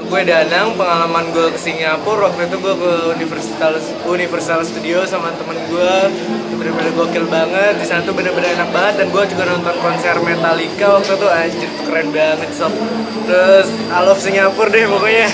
Gue Danang, pengalaman gue ke Singapura waktu itu gue ke Universal Universal Studio sama temen gue. Bener-bener gokil banget. Di sana tuh bener-bener enak banget dan gue juga nonton konser Metallica waktu itu. Anjir keren banget sob terus I love Singapura deh pokoknya.